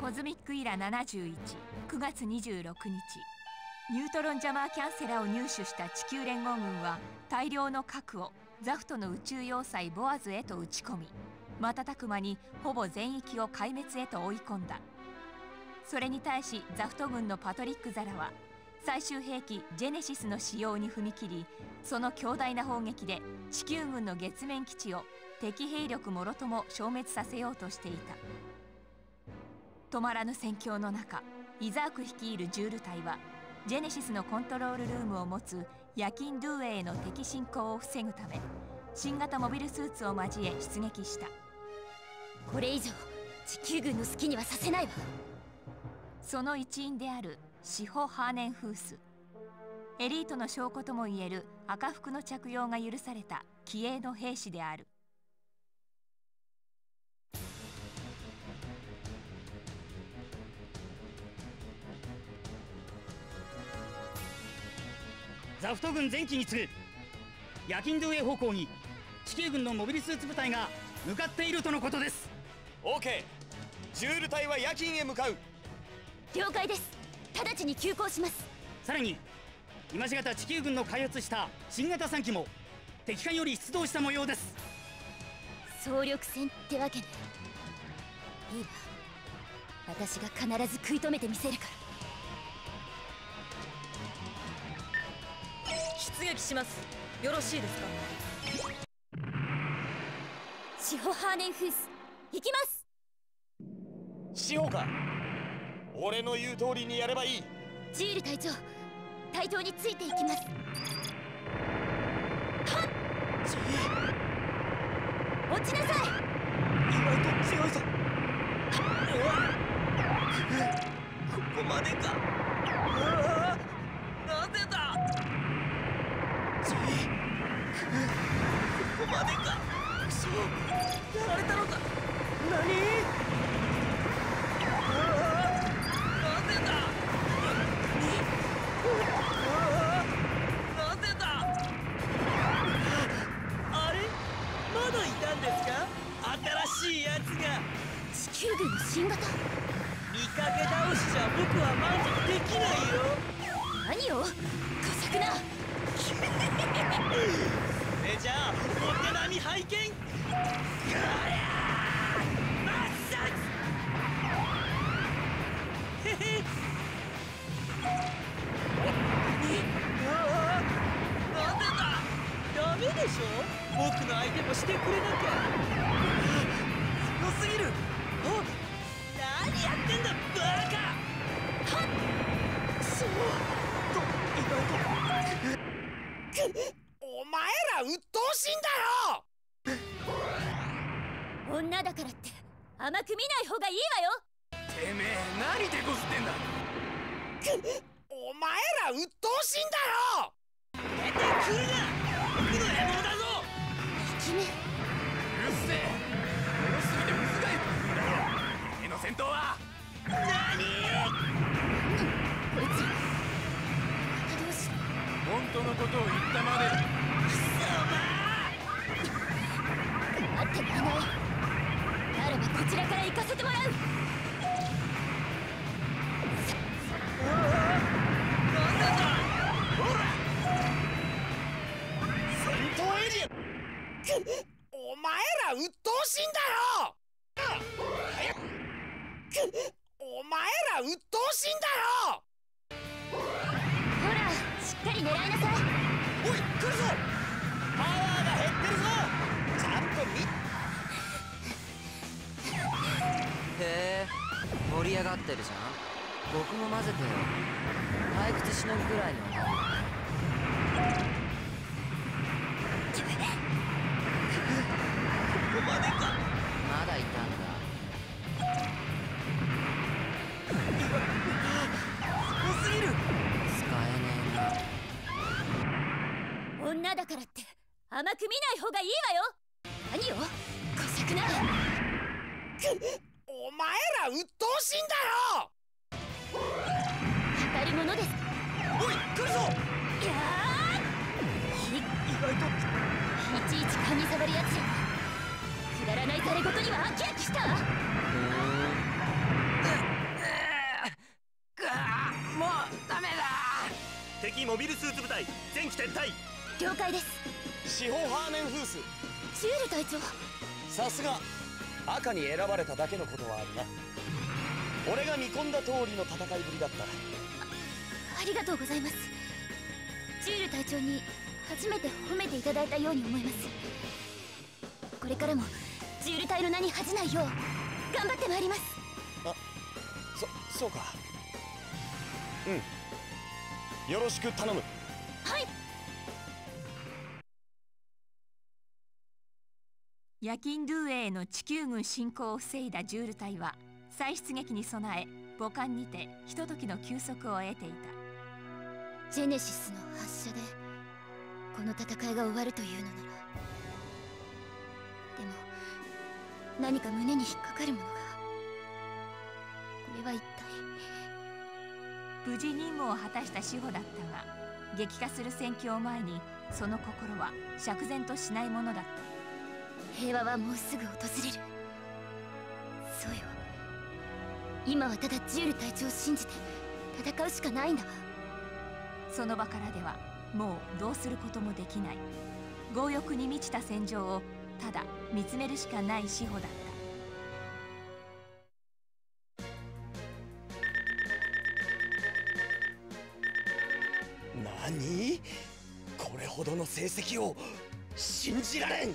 コズミックイラ71 9月26日。ニュートロンジャマーキャンセラーを入手した地球連合軍は大量の核をザフトの宇宙要塞ボアズへと撃ち込み瞬く間にほぼ全域を壊滅へと追い込んだ。それに対しザフト軍のパトリック・ザラは最終兵器ジェネシスの使用に踏み切りその強大な砲撃で地球軍の月面基地を敵兵力もろとも消滅させようとしていた。止まらぬ戦況の中イザーク率いるジュール隊はジェネシスのコントロールルームを持つヤキン・ドゥーエへの敵侵攻を防ぐため新型モビルスーツを交え出撃した。これ以上地球軍の好きにはさせないわ。その一員であるシホ・ハーネンフース。エリートの証拠ともいえる赤服の着用が許された気鋭の兵士であるザフト軍前期に次ぐヤキンドゥエ方向に地球軍のモビルスーツ部隊が向かっているとのことです。OK ジュール隊は夜勤へ向かう。了解です。直ちに急行します。さらに今しがた地球軍の開発した新型3機も敵艦より出動した模様です。総力戦ってわけね。いいわ。私が必ず食い止めてみせるから出撃します。よろしいですか？シホハーネンフース行きます！シホか。俺の言う通りにやればいい。ジール隊長隊長についていきます。はっ！落ちなさい！意外と強いぞ。ここまでか見かけ倒しじゃ僕は満足できないよ。何を？小作な。それじゃあお手並み拝見。マッ！サへへなんでだダメでしょ？僕の相手もしてくれなきゃ。強すぎる。あ何やってんだバカ！はっ！くそと意外と。お前ら鬱陶しいんだよ！女だからって甘く見ない方がいいわよ。てめえ何てこずってんだ！お前ら鬱陶しいんだよ当のことを言ったまで貴様待ってくれないならばこちらから行かせてもらう戦闘エリアお前ら鬱陶しいんだよお前ら鬱陶しいんだよ。り狙いなさいおい来るぞ。パワーが減ってるぞ。ちゃんと見へえ盛り上がってるじゃん。僕も混ぜてよ。退屈しのぐくらいにはな女だからって。甘く見ない方がいいわよ。何よ？小くな。お前ら鬱陶しいんだよ！当たるものです。おい来るぞ！やーい意外と。いちいち髪触るやつじくだらないざれとには飽き飽きした。わもうダメだ敵モビルスー。ツ部隊全機撤退了解です。シホハーネンフース。ジュール隊長。さすが。赤に選ばれただけのことはあるな。俺が見込んだ通りの戦いぶりだったありがとうございます。ジュール隊長に初めて褒めていただいたように思います。これからもジュール隊の名に恥じないよう頑張ってまいります。そそうか。うん。よろしく頼む夜勤ドゥエへの地球軍侵攻を防いだジュール隊は再出撃に備え母艦にてひとときの休息を得ていた。ジェネシスの発射でこの戦いが終わるというのなら。でも何か胸に引っかかるものが。これは一体。無事任務を果たした志保だったが激化する戦況を前にその心は釈然としないものだった平和はもうすぐ訪れる。そうよ。今はただジュール隊長を信じて戦うしかないんだ。わその場からではもうどうすることもできない。強欲に満ちた戦場をただ見つめるしかない志保だった。何？これほどの成績を信じられん